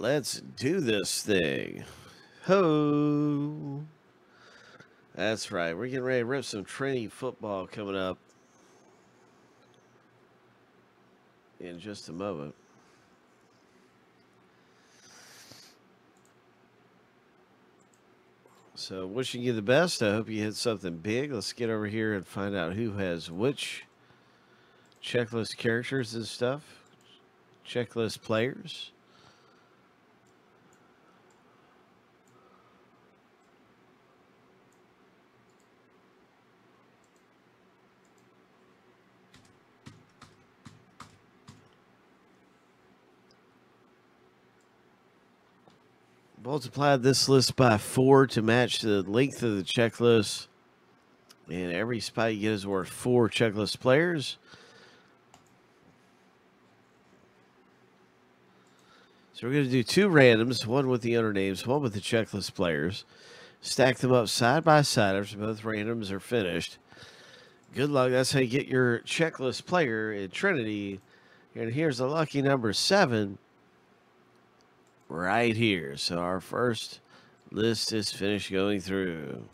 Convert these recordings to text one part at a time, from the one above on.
Let's do this thing. Ho! That's right. We're getting ready to rip some Trinity football coming up in just a moment. So, wishing you the best. I hope you hit something big. Let's get over here and find out who has which checklist characters and stuff, checklist players. Multiplied this list by four to match the length of the checklist. And every spot you get is worth four checklist players. So we're going to do two randoms, one with the owner names, one with the checklist players. Stack them up side by side after both randoms are finished. Good luck. That's how you get your checklist player in Trinity. And here's the lucky number seven right here. So our first list is finished going through.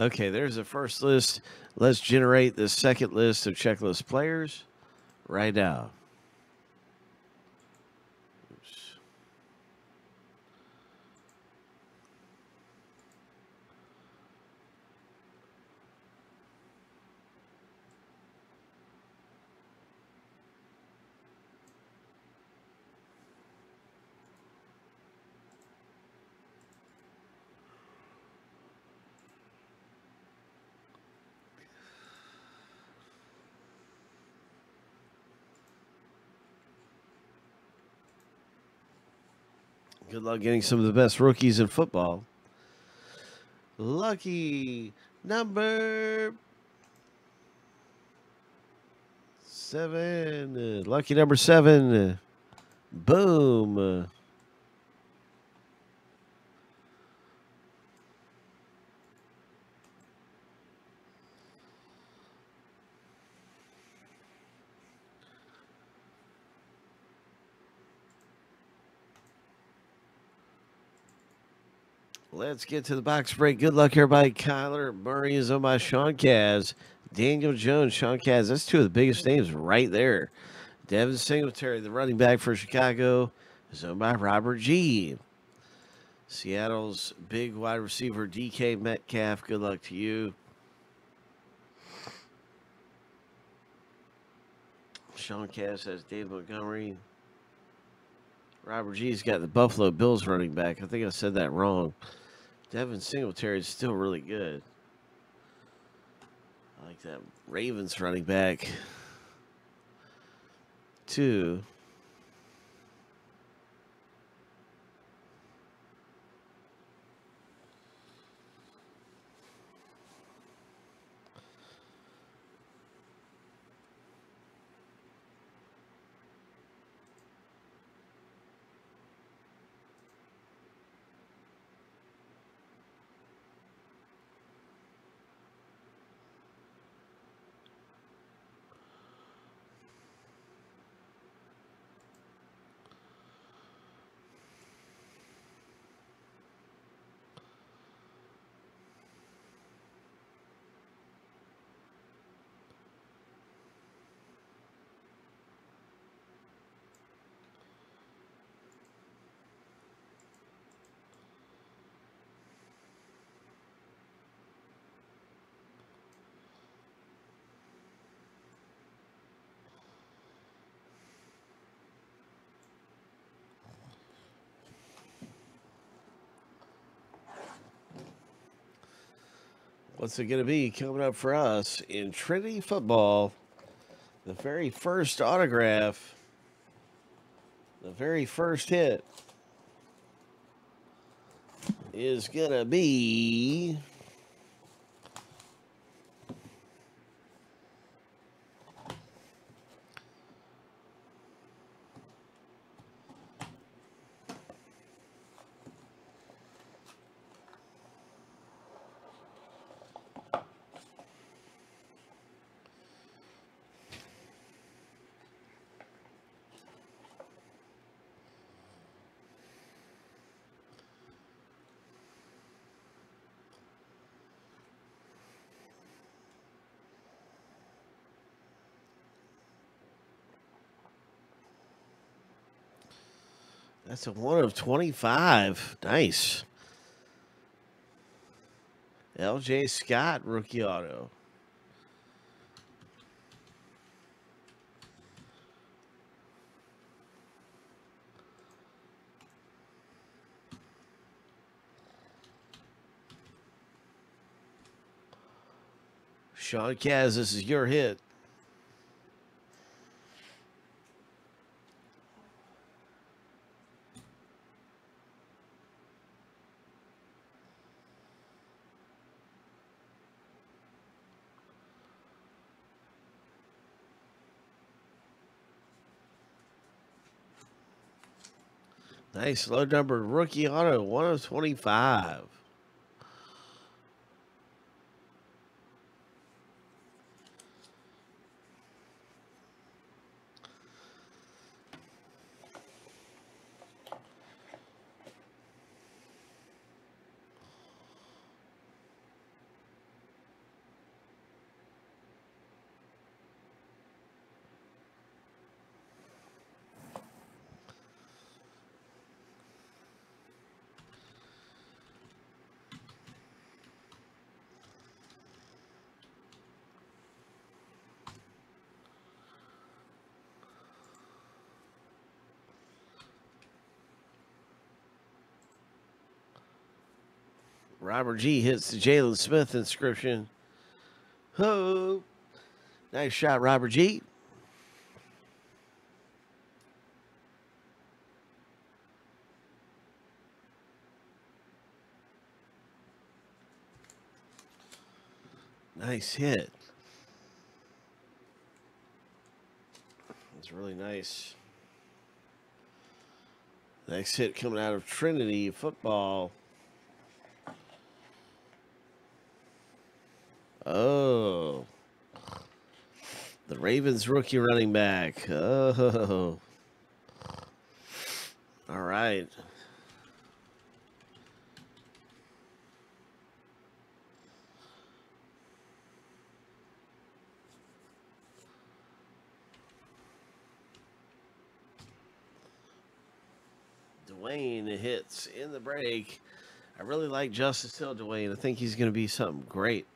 Okay, there's the first list. Let's generate the second list of checklist players right now. Good luck getting some of the best rookies in football. Lucky number seven. Lucky number seven. Boom. Let's get to the box break. Good luck, everybody. Kyler Murray is on by Sean Kaz. Daniel Jones, Sean Kaz. That's two of the biggest names right there. Devin Singletary, the running back for Chicago, is owned by Robert G. Seattle's big wide receiver, DK Metcalf. Good luck to you. Sean Kaz has Dave Montgomery. Robert G's got the Buffalo Bills running back. I think I said that wrong. Devin Singletary is still really good. I like that Ravens running back. Two. What's it going to be coming up for us in Trinity football? The very first autograph, the very first hit is going to be That's a one of 25. Nice. LJ Scott, rookie auto. Sean Kaz, this is your hit. Nice low number rookie auto, one of 25. Robert G hits the Jalen Smith inscription. Ho! Nice shot, Robert G. Nice hit. That's really nice. Next hit coming out of Trinity football. Oh. The Ravens rookie running back. Oh. All right. Dwayne hits in the break. I really like Justice Hill, Dwayne. I think he's going to be something great.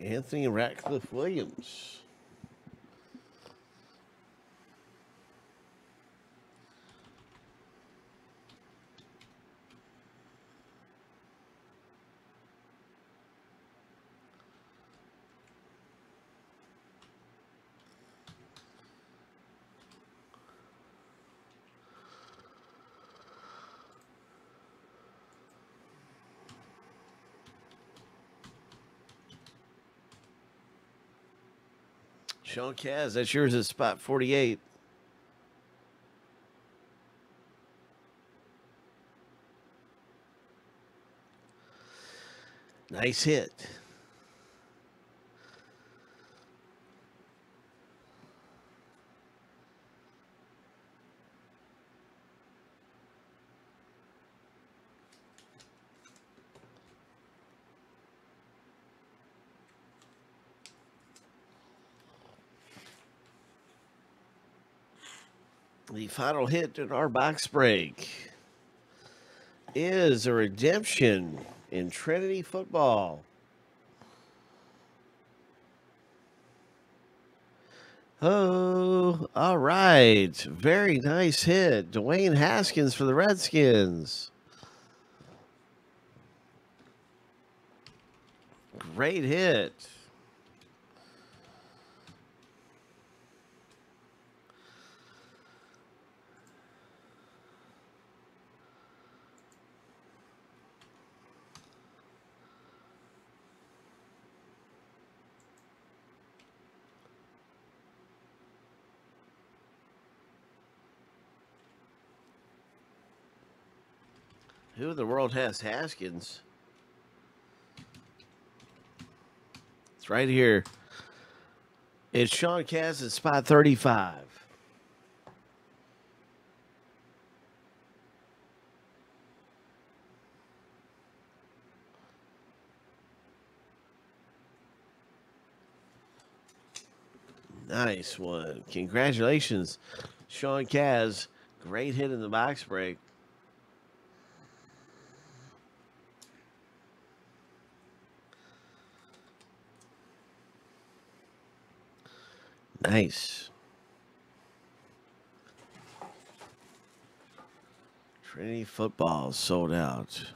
Anthony Ratliff-Williams. Sean Kaz, that's yours at spot 48. Nice hit. The final hit in our box break is a redemption in Trinity football. Oh, all right. Very nice hit. Dwayne Haskins for the Redskins. Great hit. Who in the world has Haskins? It's right here. It's Sean Kaz at spot 35. Nice one. Congratulations, Sean Kaz. Great hit in the box break. Nice. Trinity football sold out.